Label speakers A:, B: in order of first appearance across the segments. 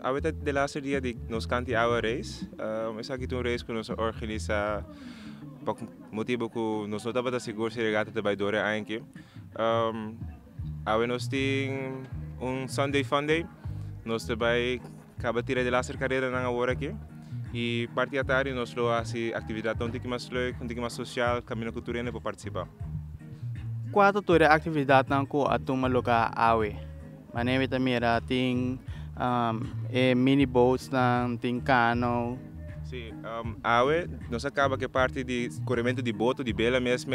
A: Ahorita de laatste dia die nos canti our race. Um, essa aqui um race que nós organiza por motivo que nós não estava seguro se regata de vai dore ainda. Um, agora nós tem um Sunday Funday. Nós também acaba tirar de laatste carreira na hora aqui. E parte da tarde nós fazemos atividade um pouco mais leuk, um pouco mais social, caminho cultural para participar.
B: Quatro ture atividade não ko atuma loka awe. Manemi tamira ting um, e mini boats ng ting cano.
A: Sim, um, awe, nós acaba que parte de corrimento de boto, de bela mesmo,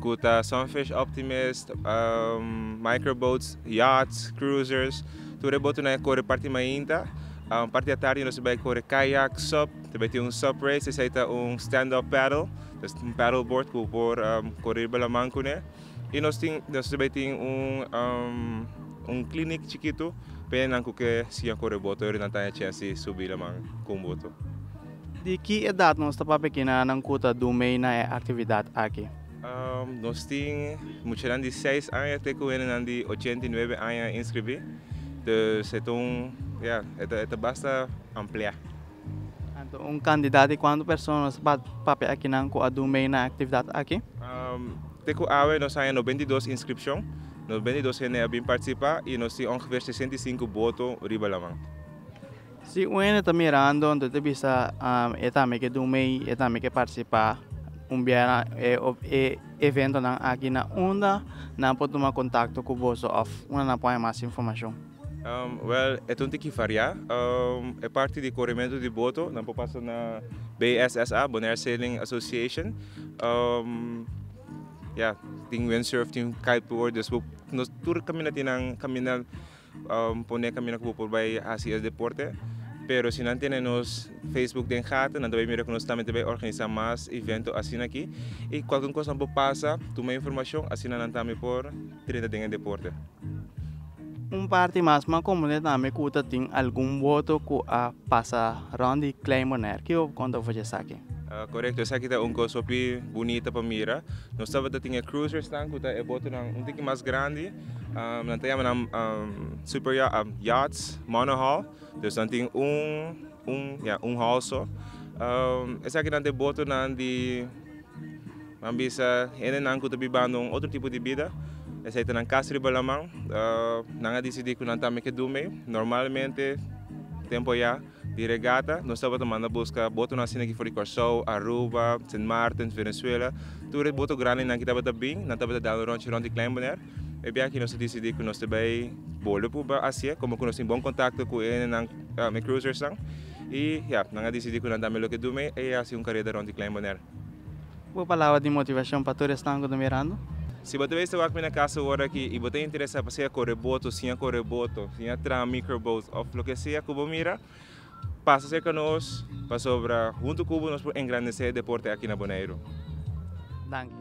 A: com a Sunfish Optimist, um, microboats, yachts, cruisers, tudo boto na corre parte mainta. Um, parte da tarde nós vai correr kayak, sup, também tem um sup race, esse aí tá um stand-up paddle, um paddleboard que por um, correr pela manco, né? E nós, tem, nós também tem um, um, um clinic chiquito, pena que siya corre boto, eu não tenho chance de subir lá com boto.
B: De que idade nós estamos pequena ng kuta dumay na atividade aqui?
A: Um, nós temos muitos de 6 anos até que eu de 89 anos inscrevi. Então, yeah, é, é basta ampliar.
B: Então, um candidato, quantas pessoas papel aqui não com a dumay na atividade aqui?
A: Um, Teco Awe nós temos 92 inscrições, 92 gente a participar e nós temos ongeveer 65 votos riba lamang.
B: Si uene ta mirando onde te bisa um, etame que dumei etame que participar um biara e, e evento nang aqui na onda na po tomar contato com o of uma na põe mais informação.
A: Um, well, é tudo que varia. Um, é parte do corrimento de boto, não passa na BSSA, Bonaire Sailing Association. Um, yeah, ting windsurf, ting kiteboard, dus nos tour kami na tinang kami na um, pone kami na kupurbay hacia deporte. Pero se não tem nos Facebook den gaten, dan também mira que nós também também organizar mais evento assim aqui. E qualquer coisa que passa, toma informação, assim não também por 30 den deporte.
B: Um parte mais, mas como né, também cuta tem algum voto que a passa round Claymoner, que eu conto você aqui.
A: Uh, correcto, essa aqui é uma coisa bonita para mira. Nós estamos tendo cruisers, que é boto um pouco mais grande. Um, nós temos um, super um, yachts, monohull. Dus dan tem um, um, ja, um hall só. Um, essa aqui não tem boto não de Mambisa, ele não kuta bibando um outro tipo de vida. Essa aí tem casa de balamang. Uh, não decidi que não também que dume. Normalmente, tempo já de regata, nós estamos tomando busca boto na cena aqui fora de Corsou, Aruba, St. Martin, Venezuela. Tudo boto grande não que estava bem, não estava dando ronde ronde Kleinbonaire. E bem aqui nós decidimos que nós também bolo po ba asya, como que nós temos bom contato com ele na uh, cruisers. E yeah, nang decidimos que nós damos lo que dume, e assim um carreira ronde Kleinbonaire.
B: Boa palavra de motivação para todos que estão mirando.
A: Se você vê se aqui na casa agora aqui e você interessa para ser correr boto, se correr boto, se entrar microboat ou o que seja que você mira, passa a ser conosco para sobre junto com nós engrandecer o deporte aqui na Bonaire.
B: Danke.